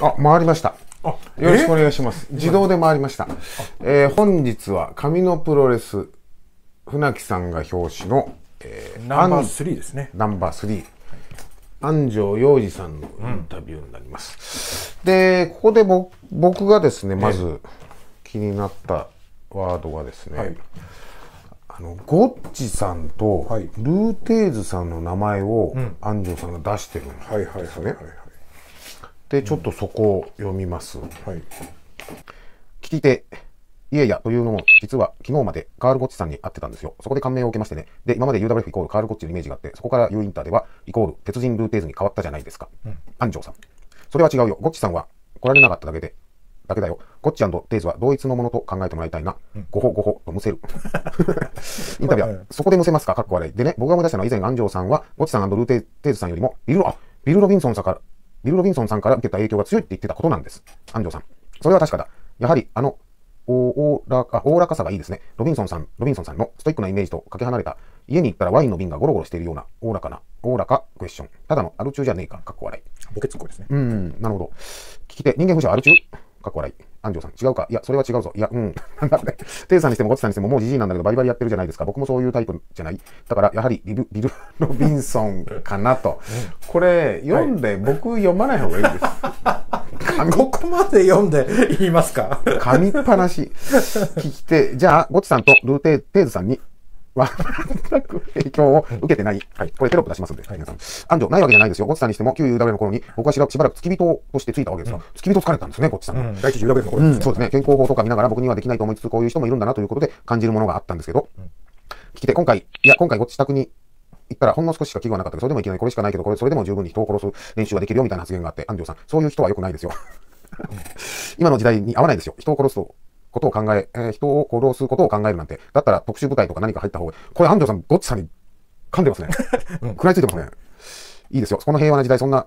あ、回りました。あよろしくお願いします。自動で回りました。えー本日は紙のプロレス、船木さんが表紙の、えーナンバーアン3ですね。ナンバー3、安城洋二さんのインタビューになります。で、ここで僕僕がですね、まず気になったワードがですね、はいあの、ゴッチさんとはいルーテーズさんの名前を安城さんが出してるんですね。で、ちょっとそこを読みます。はい。聞き手、いやいやというのも、実は昨日までカール・ゴッチさんに会ってたんですよ。そこで感銘を受けましてね。で、今まで UWF イコールカール・ゴッチのイメージがあって、そこから U インターではイコール鉄人ルーテーズに変わったじゃないですか。安城さん。それは違うよ。ゴッチさんは来られなかっただけで、だけだよ。ゴッチテーズは同一のものと考えてもらいたいな。ごほごほとむせる。インタビュはいー、そこでむせますか？かっこ悪い。でね、僕が思い出したのは以前安城さんは、ゴッチさんルーテーズさんよりも、ビルロ、あ、ビル・ロビンソンさんから、ビル・ロビンソンさんから受けた影響が強いって言ってたことなんです。安城さん。それは確かだ。やはり、あの、おおらか、おおらかさがいいですね。ロビンソンさん、ロビンソンさんのストイックなイメージとかけ離れた、家に行ったらワインの瓶がゴロゴロしているような、おおらかな、おおらかクエスチョン。ただのアル中じゃねえか、かっこ笑い。ボケツッコミですね。うん、なるほど。聞き手、人間風車はアル中？かっこ笑い。安城さん、違うかいや、それは違うぞ。いや、うん。なんだこれ。テイさんにしてもゴッチさんにしてももうじじいなんだけどバリバリやってるじゃないですか。僕もそういうタイプじゃない。だから、やはりビル、ビル・ロビンソンかなと。これ、読んで、僕読まない方がいいです。紙 ここまで読んで言いますか？噛みっぱなし。聞き手、じゃあ、ゴッチさんとルーテーテーズさんには、全く影響を受けてない。はい。これテロップ出しますんで、皆さん。安城、ないわけじゃないですよ。ゴッチさんにしても、旧 UW の頃に、僕はしばらく付き人としてついたわけですが、付き人疲れたんですね、ゴッチさんが。うん。第一次 UW の頃うん、ですね。そうですね。健康法とか見ながら僕にはできないと思いつつ、こういう人もいるんだなということで感じるものがあったんですけど、聞き手、今回、いや、今回ご自宅に行ったらほんの少ししか器具はなかったけど、それでもいけない、これしかないけど、これ、それでも十分に人を殺す練習ができるよみたいな発言があって、安城さん、そういう人は良くないですよ。今の時代に合わないですよ。人を殺すことを考え、えー人を殺すことを考えるなんて、だったら特殊部隊とか何か入った方が、これ安城さん、ゴッチさんに噛んでますね。食らいついてますね。いいですよ。この平和な時代、そんな、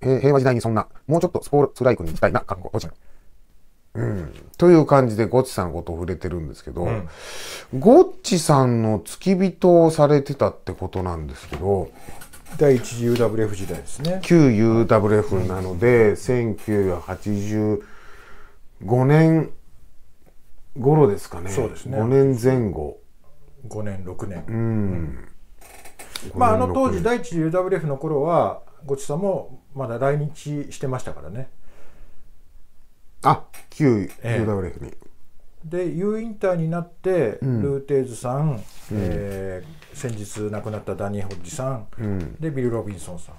平平和時代にそんな、もうちょっとスポーツライクに行きたいな、かっこ、ゴッチさん。うん。という感じで、ゴッチさんのことを触れてるんですけど、ゴッチさんの付き人をされてたってことなんですけど、第一次 UWF 時代ですね。旧 UWF なので、1985年頃ですかね。そうですね5年前後。5年、6年。うん。まあ、あの5年当時、6年第一次 UWF の頃は、ごちさんもまだ来日してましたからね。あ、旧ええ UWF に。で U インターになって、ルーテーズさん、えー先日亡くなったダニー・ホッジさん、うん。でビル・ロビンソンさん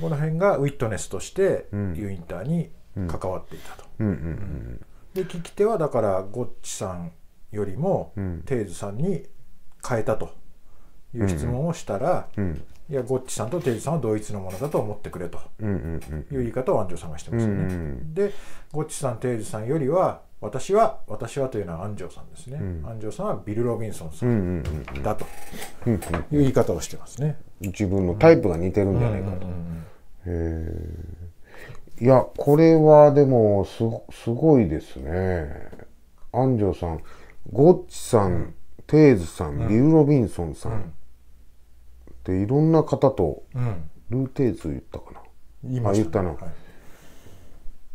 この辺がウィットネスとして U インターに関わっていたと、うん。うんうんで聞き手はだからゴッチさんよりも、ん。テーズさんに変えたという質問をしたら、うん。うん。いやゴッチさんとテーズさんは同一のものだと思ってくれと。うんうんうん。いう言い方を安城さんがしてますよね、うんうんでゴッチさんテーズさんよりは私は私はというのは安城さんですね、安城さんはビル・ロビンソンさうんんうん。だとうんうん。いう言い方をしてますね、自分のタイプが似てるんじゃないかと。へえ。いや、これはでも、す、すごいですね。安城さん、ゴッチさん、テーズさん、ビル・ロビンソンさん。で、いろんな方と、うん。ルーテーズ言ったかな。言いましたね。あ言ったはい。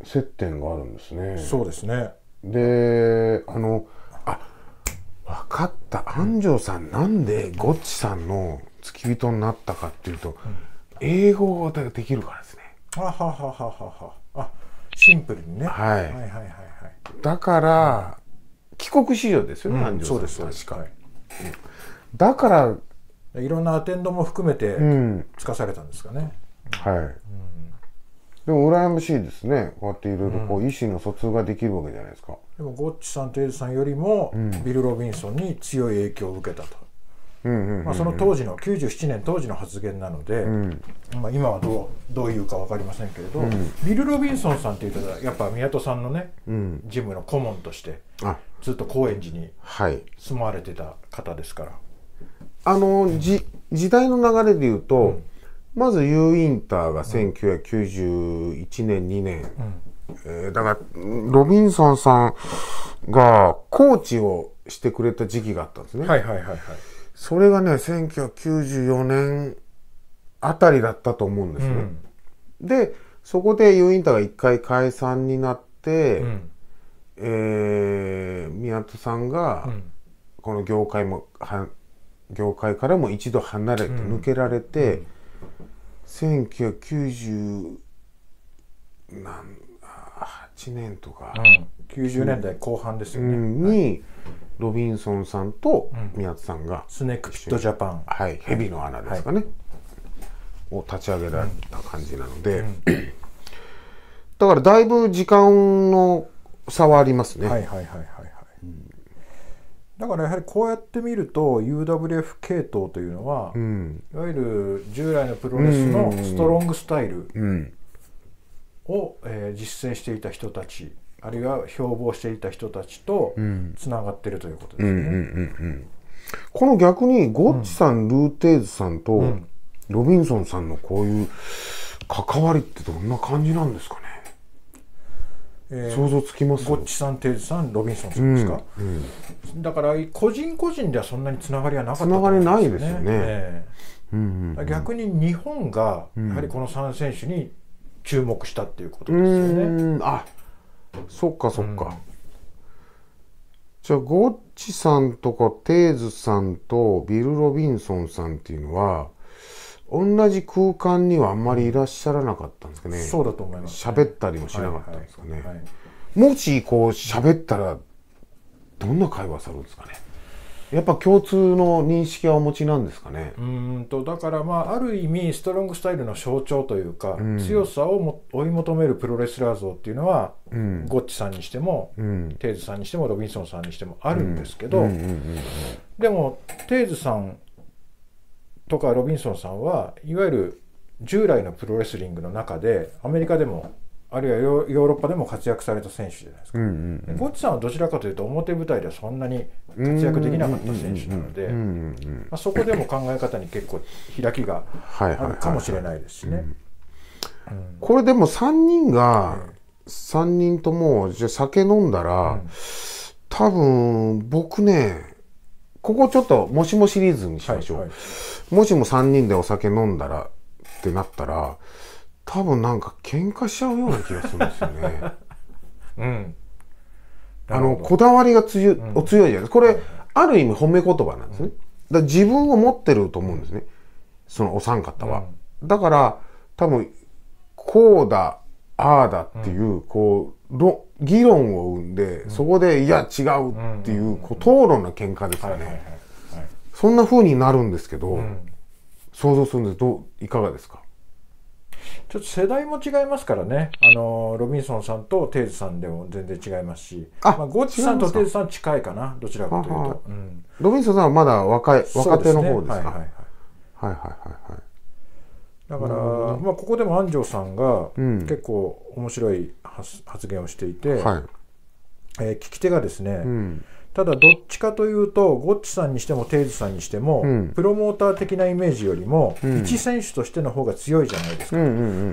接点があるんですね。そうですね。で、あの、あ、わかった。安城さん、なんでゴッチさんの付き人になったかっていうと、英語ができるからですね。ははははははあシンプルにね、はいはいはいはいはいだから、帰国子女ですよね、うん。そうです確かはだから、い、いろんなアテンドも含めてうん、つかされたんですかね、はい。でも、羨ましいですね。こうやっていろいろこう、意思の疎通ができるわけじゃないですか。でもゴッチさんテーズさんよりも、ビル・ロビンソンに強い影響を受けたと、うんうんうん。まあ、その当時の97年当時の発言なので、まあ、今はどうどういうか分かりませんけれど、ビル・ロビンソンさんっていうとやっぱ宮戸さんのね、ん。ジムの顧問としてあ、ずっと高円寺にはい。住まわれてた方ですから、あの、じ、時代の流れで言うと、まず U インターが1991年、2年。えーだから、ロビンソンさんがコーチをしてくれた時期があったんですね。はいはいはいはいそれがね、1994年あたりだったと思うんですね。で、そこで U インターが一回解散になって、うん。えー宮戸さんが、うん。この業界もは業界からも一度離れて、うん。抜けられて、1990何8年とか、うん。90年代後半ですうよね、ん。にロビンソンさんとうん。宮津さんが、スネークピットジャパン。はい、蛇の穴ですかね、を立ち上げられた感じなので、うん。だからだいぶ時間の差はありますね。はいはいはいはいはい、だからやはりこうやって見ると UWF 系統というのは、うん。いわゆる従来のプロレスのストロングスタイルうん。を、えー実践していた人たちあるいは標榜していた人たちとうん。つながってるということですね。うんうんうんうん。この逆にゴッチさん、ルーテーズさんと、うん。ロビンソンさんのこういう関わりってどんな感じなんですかね、えー想像つきます？ゴッチさん、テイズさん、ロビンソンさんですか、うんだから個人個人ではそんなにつながりはなかったとつながりないですよね。えうんえ逆に日本がんやはりこの3選手に注目したっていうことうですよね。ん。あそっかそっか、うんじゃあゴッチさんとかテーズさんとビル・ロビンソンさんっていうのは同じ空間にはあんまりいらっしゃらなかったんですかね。そうだと思います、喋ったりもしなかったんですかね、はいはいはい。もしこう喋ったらどんな会話されるんですかねやっぱ共通の認識はお持ちなんですかね？うーんとだからまあある意味ストロングスタイルの象徴というか、ん。強さをも追い求めるプロレスラー像っていうのは、うん。ゴッチさんにしても、うん。テイズさんにしてもロビンソンさんにしてもあるんですけど、でもテイズさんとかロビンソンさんはいわゆる従来のプロレスリングの中でアメリカでもあるいはヨーロッパでも活躍された選手じゃないですか。うんうんでゴッチさんはどちらかというと表舞台ではそんなに活躍できなかった選手なのでそこでも考え方に結構開きがあるかもしれないですしね。これでも3人が3人ともじゃあ酒飲んだら、多分僕ねここちょっともしもシリーズにしましょう、はいはいもしも3人でお酒飲んだらってなったら多分なんか喧嘩しちゃうような気がするんですよね。うん、あのこだわりが強い、お強いじゃないですか。これある意味褒め言葉なんですね、だから自分を持ってると思うんですね。そのお三方は、だから多分こうだああだっていう、こうろ議論を生んで、そこでいや違うっていう,、こう討論の喧嘩ですよね、そんな風になるんですけど、ん。想像するんです。どういかがですか？ちょっと世代も違いますからね、あのロビンソンさんとテイズさんでも全然違いますし、あまあ、ゴッチさんとテイズさん近いかな、どちらかというと。うん。ロビンソンさんはまだ若い若手の方ですか？ねはいはいはい。はいはいはいはい。だから、まあ、ここでも安城さんがうん。結構面白い発発言をしていて、はい。えー聞き手がですね、うんただどっちかというとゴッチさんにしてもテイズさんにしても、うん。プロモーター的なイメージよりも、ん。一選手としての方が強いじゃないですか。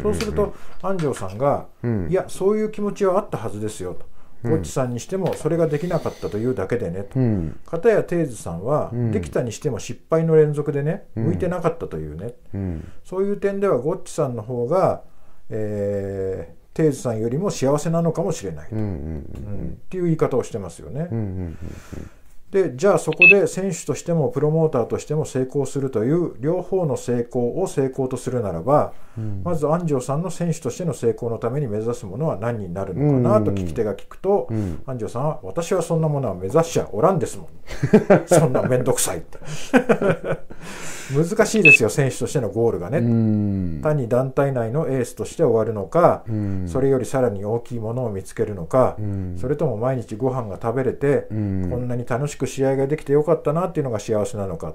そうすると安城さんが、うん。いやそういう気持ちはあったはずですよと、ゴッチさんにしてもそれができなかったというだけでねと、うん。片やテイズさんは、ん。できたにしても失敗の連続でね向いてなかったというね、うん。そういう点ではゴッチさんの方が、えーテイズさんよりも幸せなのかもしれない、うんうんうんっていう言い方をしてますよね。うんうんでじゃあそこで選手としてもプロモーターとしても成功するという両方の成功を成功とするならば、まず安城さんの選手としての成功のために目指すものは何になるのかなと聞き手が聞くと、ん。安城さんは私はそんなものは目指しちゃおらんですもん。そんな面倒くさいって 難しいですよ選手としてのゴールがね、うん。単に団体内のエースとして終わるのか、ん。それよりさらに大きいものを見つけるのか、ん。それとも毎日ご飯が食べれて、ん。こんなに楽しく試合ができてよかったなっていうのが幸せなのか。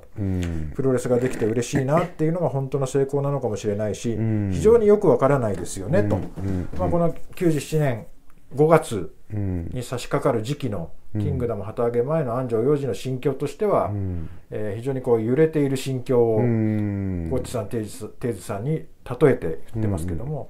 プロレスができて嬉しいなっていうのが本当の成功なのかもしれないし、ん。非常によくわからないですよね、と、うん。まあ、この97年5月うん。に差し掛かる時期のキングダム旗揚げ前の安城洋二の心境としては、うん。えー非常にこう揺れている心境を、うん。ゴッチさん、テイズテイズさんに例えて言ってますけども、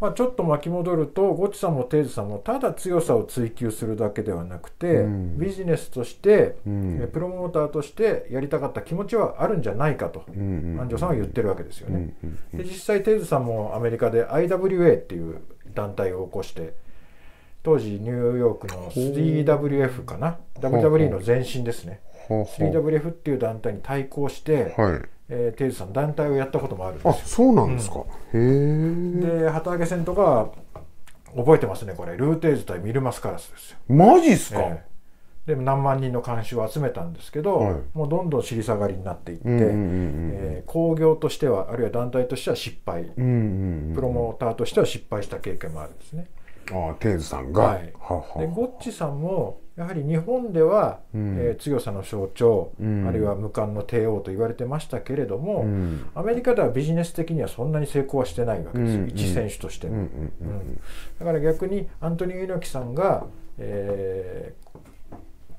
まあ、ちょっと巻き戻るとゴッチさんもテイズさんもただ強さを追求するだけではなくて、うん。ビジネスとして、うん。えプロモーターとしてやりたかった気持ちはあるんじゃないかと、うんうん安城さんは言ってるわけですよね。うんうんで実際テイズさんもアメリカで IWA っていう団体を起こして当時ニューヨークの 3WF かな？WWE の前身ですね。ほうほう。3WF っていう団体に対抗して、はい。えーテイズさん団体をやったこともあるんであすよ。そうなんですか、へえ。で旗揚げ戦とか覚えてますねこれ。ルーテーズ対ミルマスカラスですよ、マジっすか、ええ。で何万人の監修を集めたんですけど、はい。もうどんどん尻下がりになっていって、興行としてはあるいは団体としては失敗。うんうんうん。プロモーターとしては失敗した経験もあるんですね。ああテイズさんが、はい。ははでゴッチさんもやはり日本では、うん。えー強さの象徴、うん。あるいは無冠の帝王と言われてましたけれども、うん。アメリカではビジネス的にはそんなに成功はしてないわけですよ、うん一選手としても、うんうんうんだから逆にアントニオ猪木さんが、えー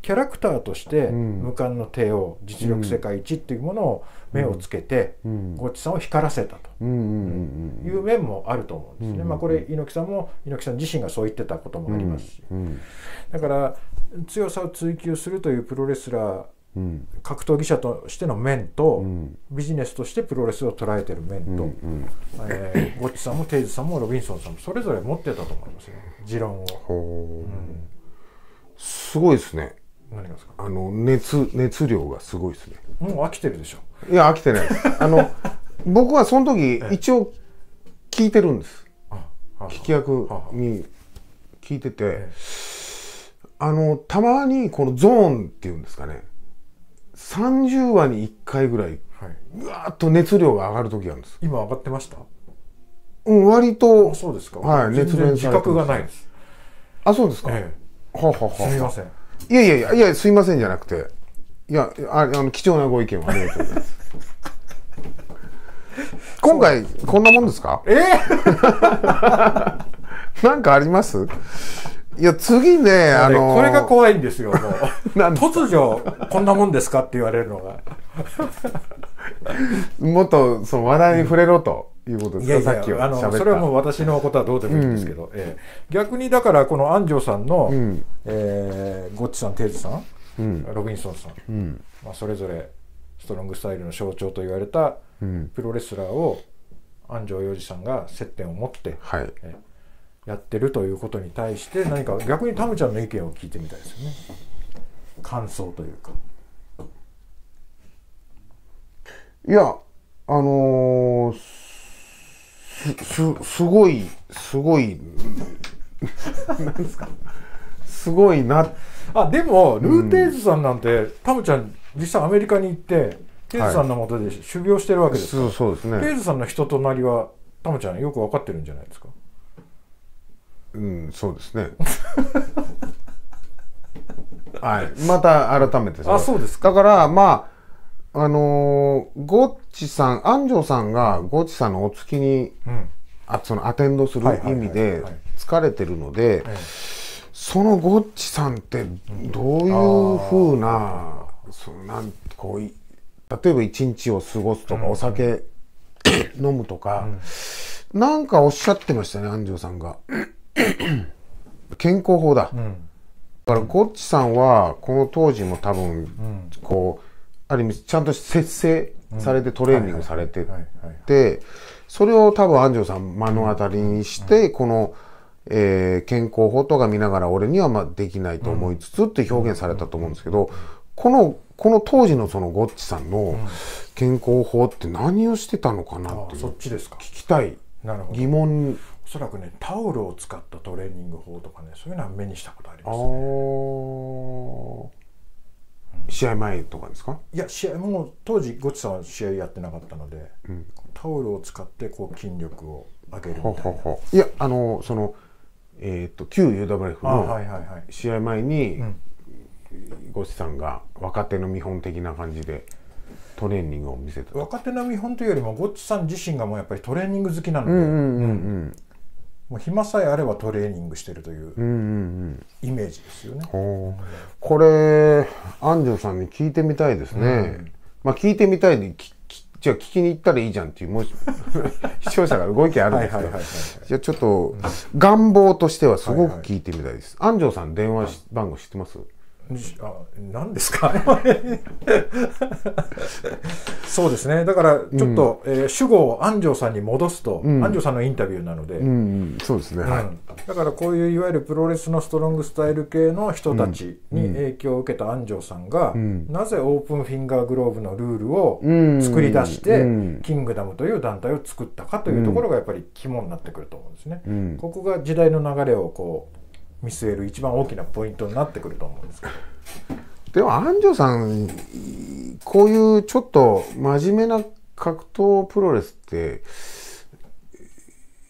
キャラクターとしてうん。無冠の帝王実力世界一っていうものを目をつけて、うん。ゴッチさんを光らせたと。いう面もあると思うんですね、うんまあ、これ猪木さんも猪木さん自身がそう言ってたこともありますし、うんだから強さを追求するというプロレスラーうん。格闘技者としての面と、うん。ビジネスとしてプロレスを捉えてる面と、うんうん。えーゴッチさんもテイズさんもロビンソンさんもそれぞれ持ってたと思いますよ。持論を、うん。すごいですね。何がですか？あの熱熱量がすごいですねもう飽きてるでしょ。いや飽きてない。あの僕はその時一応聞いてるんです。聞き役ははに聞いててえあのたまにこのゾーンっていうんですかね。30話に1回ぐらいはい、ぐわーっと熱量が上がる時があるんです。今上がってました？うん割とあそうですか、はい熱弁されてます。自覚がないです、あそうですか、えはははえ、すみません。いやいやいやいやすいませんじゃなくていやああの貴重なご意見をありがとうございます。今回こんなもんですか？え？なんかあります？いや次ねえあのこれが怖いんですよもう。突如こんなもんですかって言われるのが。もっとその話題に触れろということですか、いやいやさっきはあのそれはもう私のことはどうでもいいんですけど、ええ。逆にだからこの安城さんの、うん。えーゴッチさんテイズさん、うん。ロビンソンさん、うん。まあ、それぞれストロングスタイルの象徴と言われたうん。プロレスラーを安城洋二さんが接点を持ってはい。えやってるということに対して何か逆にタムちゃんの意見を聞いてみたいですよね。感想というか。いやあのーすすすごいすごい。なんですか すごいな。あでもルーテーズさんなんて、タムちゃん実際アメリカに行ってテイズさんのもとで修行してるわけですか？ら、そうそうですね。テイズさんの人となりはタムちゃんよく分かってるんじゃないですか？うんそうですね。はい。また改めてれあそうですか？だからまああのーゴッチさん安城さんがゴッチさんのお付きにうん。あそのアテンドするはいはいはい意味ではい疲れてるので、えそのゴッチさんってどういうふうな、そのなんこうい例えば一日を過ごすとか、お酒 飲むとか、なんかおっしゃってましたね安城さんが。健康法だ、えうん。だからゴッチさんはこの当時も多分うん。こうある意味ちゃんと節制されてトレーニングされてはいはいはいでそれを多分安城さん目の当たりにして、この、えー健康法とか見ながら俺にはまあできないと思いつつって表現されたと思うんですけど、このこの当時のそのゴッチさんの健康法って何をしてたのかなっていうあそっちですか。聞きたい。なるほど。疑問。おそらくねタオルを使ったトレーニング法とかねそういうのは目にしたことありあます、ー。試合前とかですか？いや試合もう当時ゴッチさんは試合やってなかったので、タオルを使ってこう筋力を上げるみたいな。いやあのそのえっ、と旧 UWF の試合前に、ん。ゴチさんが若手の見本的な感じでトレーニングを見せてた。若手の見本というよりもゴッチさん自身がもうやっぱりトレーニング好きなので、うんうんうんもう暇さえあればトレーニングしてるといううんうんうん。イメージですよね。ほう。これ安城さんに聞いてみたいですね、まあ聞いてみたいでききじゃあ聞きに行ったらいいじゃんっていう、もし、視聴者がご意見あるんですけど。じゃあちょっと、願望としてはすごく聞いてみたいです。安城さん電話し番号知ってます？あ何ですか？そうですね。だからちょっと、えー主語を安城さんに戻すと、安城さんのインタビューなので、うん、うん、そうですね。はい。うん。だからこういういわゆるプロレスのストロングスタイル系の人たちに影響を受けた安城さんが、なぜオープンフィンガーグローブのルールをうん。作り出して、うん。キングダムという団体を作ったかというところがやっぱり肝になってくると思うんですね。ん。ここが時代の流れをこう見据える一番大きなポイントになってくると思うんですけど。でも安城さん、こういうちょっと真面目な格闘プロレスって、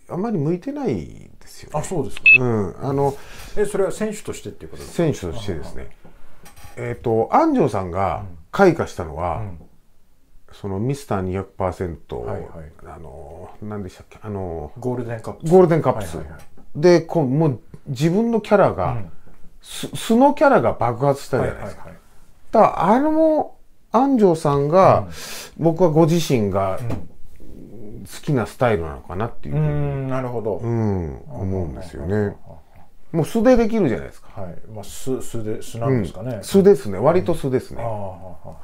あんまり向いてないですよね。あそうですか。うん。あの、えそれは選手としてっていうことですか？選手としてですね。えっ、と、安城さんが開花したのは、そのミスター200%、はいはいあの、何でしたっけ、あの、ゴールデンカップ。ゴールデンカップス。はいはいはいでこう、もう自分のキャラが、す素のキャラが爆発したじゃないですか。はいはいだからあの安城さんが、僕はご自身が好きなスタイルなのかなっていううふうに、んなるほど。うん思うんですよね。もう素でできるじゃないですか。はい。まあ素素で素なんですかね。素ですね。割と素ですね。ああ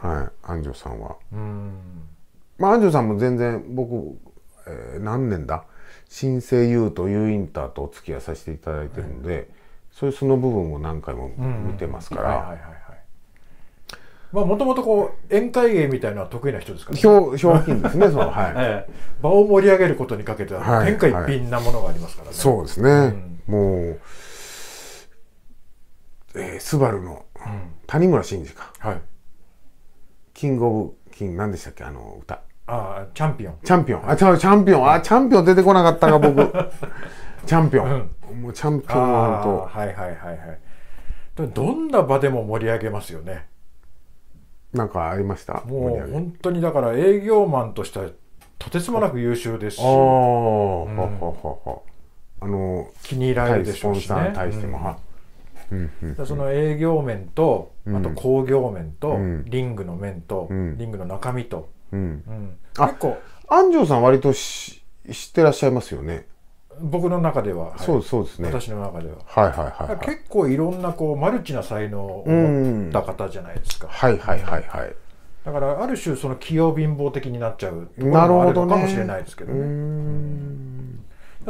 ああはい。安城さんは。うん。まあ安城さんも全然僕、えー何年だ？新生 U と U インターとお付き合いさせていただいてるので、そういう素の部分を何回も見てますから、はいはいはいはい。まあもともとこう宴会芸みたいなのは得意な人ですから、ね。うひょうきんですね、その、はい。ええ場を盛り上げることにかけてははい天下一品なものがありますからね。そうですね。もう、えースバルの谷村新司か。はい。キングオブキング、何でしたっけ、あの歌。ああチャンピオン。チャンピオン。あ、チャチャンピオン。あ、チャンピオン出てこなかったか、僕。チャンピオン。もうチャンピオンああと。はいはいはいはい。でどんな場でも盛り上げますよね。なんかありました？もう本当にだから営業マンとしてはとてつもなく優秀ですしああ、ほほほほ。あの、気に入られるでしょうしね。対しても、うんその営業面と、あと工業面と、うんリングの面と、んリングの中身と、うん。結構安城さん割とし知ってらっしゃいますよね。僕の中では、はいそうそうですね。はい私の中では、はいはいはい。結構いろんなこうマルチな才能を持った方じゃないですか、はいはいはいはい。だからある種その器用貧乏的になっちゃうところなるもあほどね。るのかもしれないですけどねん。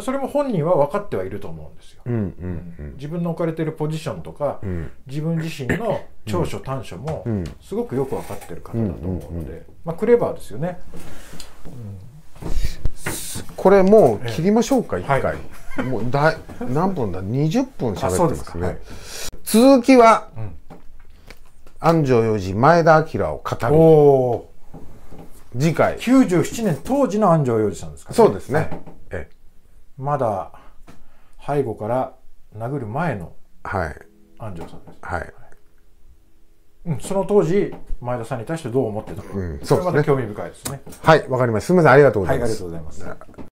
それも本人は分かってはいると思うんですよ、うんうん自分の置かれているポジションとか、ん。自分自身の長所短所もん。すごくよく分かってる方だと思うので、まあ、クレバーですよね。これもう切りましょうか、一はい。回。もうだい何分だ ?20 分喋ってますすね。か、はい。続きは、ん。安城洋二、前田明を語おる。お次回。97年当時の安城洋二さんですかね。そうですね。えまだ背後から殴る前のはい。安城さんです、はい。うん、その当時前田さんに対してどう思ってたか、うんそそうですねれまた興味深いですねはい、わかりました。すみません。ありがとうごはいありざいます。がとうございます